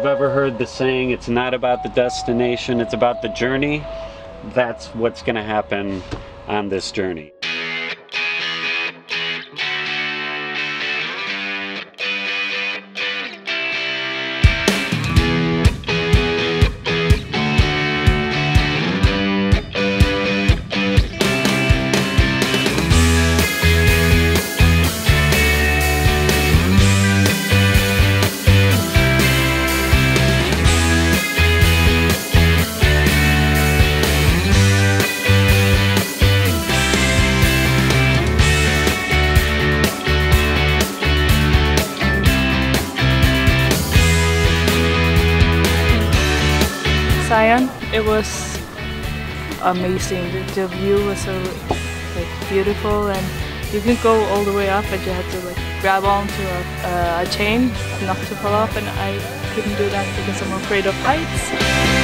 You've ever heard the saying, it's not about the destination, it's about the journey, that's what's going to happen on this journey. It was amazing. The, the view was so like beautiful, and you can go all the way up, but you had to like grab onto a, uh, a chain not to fall off, and I couldn't do that because I'm afraid of heights.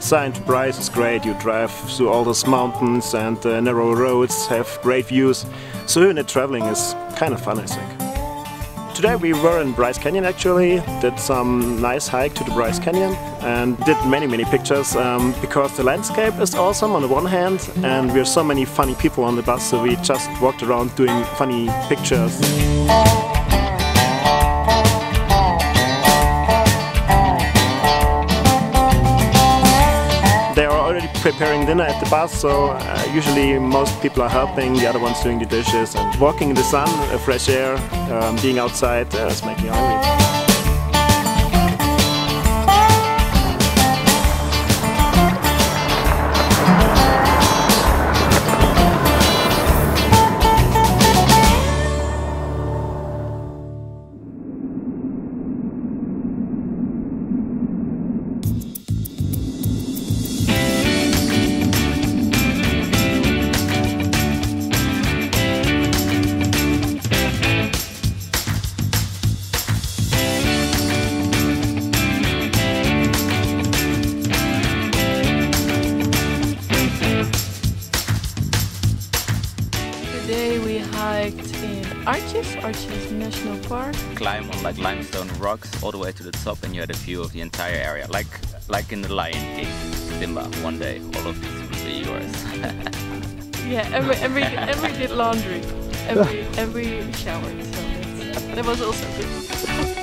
To Bryce is great. You drive through all those mountains and uh, narrow roads, have great views. So unit traveling is kind of fun, I think. Today we were in Bryce Canyon actually, did some nice hike to the Bryce Canyon and did many many pictures um, because the landscape is awesome on the one hand and we are so many funny people on the bus so we just walked around doing funny pictures. Preparing dinner at the bus, so uh, usually most people are helping, the other ones doing the dishes. And walking in the sun, uh, fresh air, um, being outside, uh, making you hungry. Arches, National Park. climb on like limestone rocks all the way to the top and you had a view of the entire area like like in the Lion King Simba one day all of this will be yours Yeah, every every every did laundry, every every showered. So that was also good.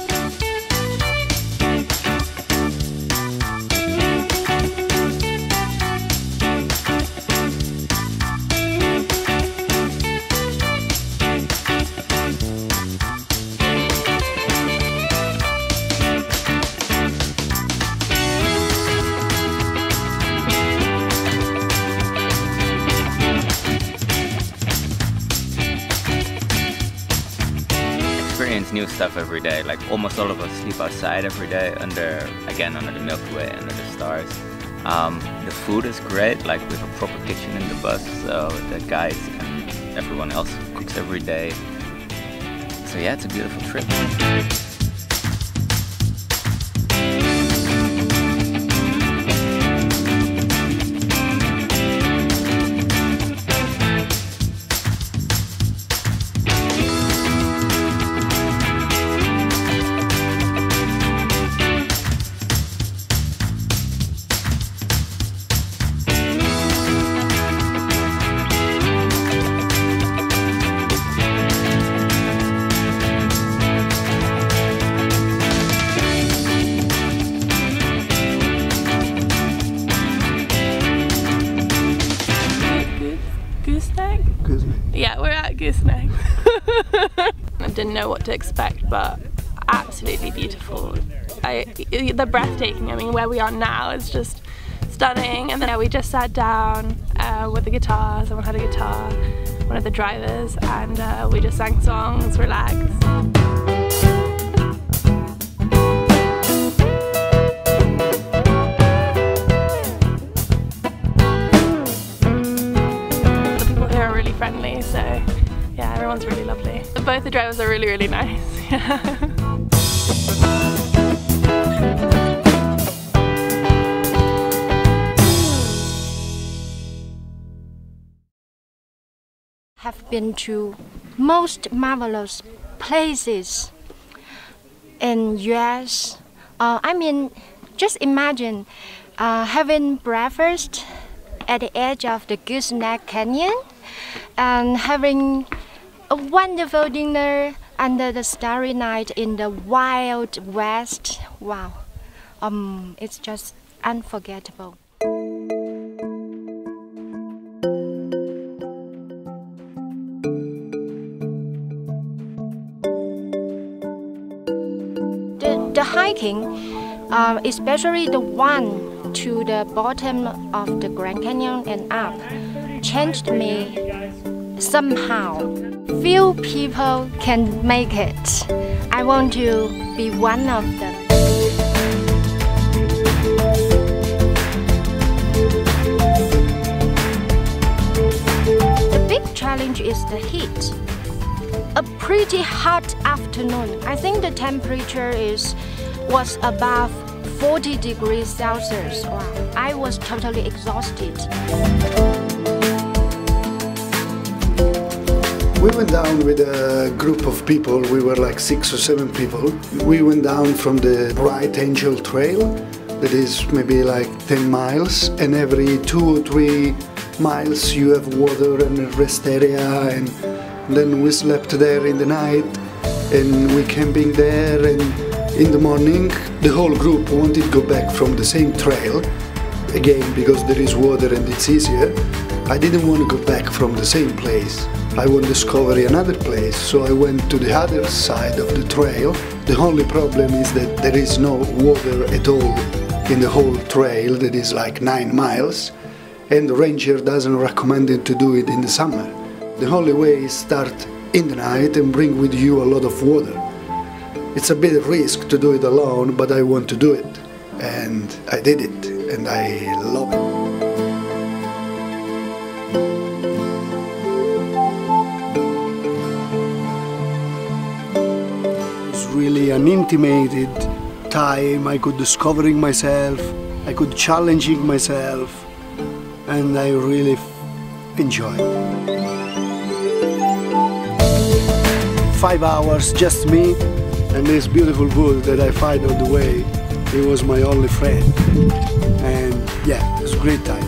experience new stuff every day. Like almost all of us sleep outside every day under again under the Milky Way under the stars. Um, the food is great. Like we have a proper kitchen in the bus so the guys and everyone else cooks every day. So yeah it's a beautiful trip to expect, but absolutely beautiful. I, they're breathtaking. I mean, where we are now is just stunning. And then we just sat down uh, with the guitar. Someone had a guitar, one of the drivers, and uh, we just sang songs, relaxed. Both the drivers are really, really nice. have been to most marvelous places in US. Uh, I mean, just imagine uh, having breakfast at the edge of the Gooseneck Canyon and having a wonderful dinner under the starry night in the wild west. Wow, um, it's just unforgettable. The, the hiking, uh, especially the one to the bottom of the Grand Canyon and up, changed me somehow. Few people can make it. I want to be one of them. The big challenge is the heat. A pretty hot afternoon. I think the temperature is was above 40 degrees Celsius. Wow. I was totally exhausted. We went down with a group of people, we were like six or seven people. We went down from the Bright Angel Trail, that is maybe like 10 miles, and every two or three miles you have water and a rest area, and then we slept there in the night, and we camping there, and in the morning the whole group wanted to go back from the same trail, again because there is water and it's easier. I didn't want to go back from the same place. I want to discover another place, so I went to the other side of the trail. The only problem is that there is no water at all in the whole trail that is like nine miles, and the ranger doesn't recommend it to do it in the summer. The only way is start in the night and bring with you a lot of water. It's a bit of risk to do it alone, but I want to do it, and I did it, and I love it. Really an intimated time. I could discovering myself, I could challenging myself, and I really enjoyed. Five hours, just me and this beautiful wood that I find on the way. He was my only friend, and yeah, it was a great time.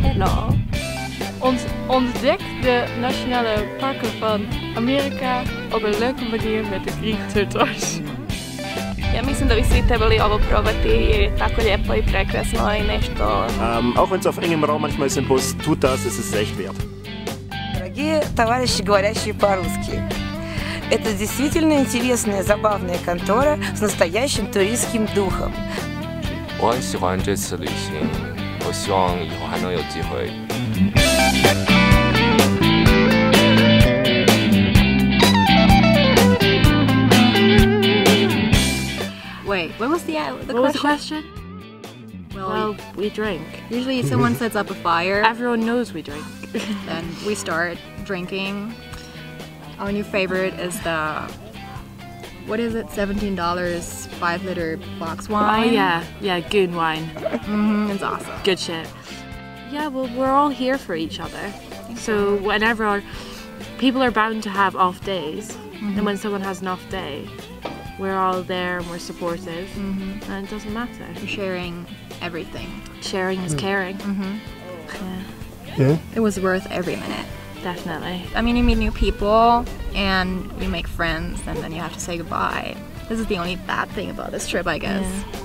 Hello. Ons ontdekt de nationale parken van Amerika op een leuke manier met de Greek Turtles. Ja mislim da bi svi trebali ovo probati jer je tako lijepo i prekrasno i nešto Ähm, auch wenn es auf engem Raum manchmal ist im Bus, tut das, es ist echt wert. Дорогие товарищи, говорящие по-русски, это действительно интересная, забавная контора с настоящим туристским духом. 我很喜欢这次旅行，我希望以后还能有机会。 Wait, what was the uh, the What was the question? question? Well, Well, we drink. usually someone sets up a fire, Everyone knows we drink. then we start drinking. Our new favorite is the what is it? Seventeen dollars, five liter box Oh wine. yeah, yeah, good wine. hmm it's awesome. Good shit. Yeah, well, we're all here for each other. So whenever our, people are bound to have off days, and when someone has an off day, we're all there and we're supportive, and it doesn't matter. We're sharing everything. Sharing is caring. Mm-hmm. Yeah. It was worth every minute. Definitely. I mean, you meet new people and you make friends, and then you have to say goodbye. This is the only bad thing about this trip, I guess. Yeah.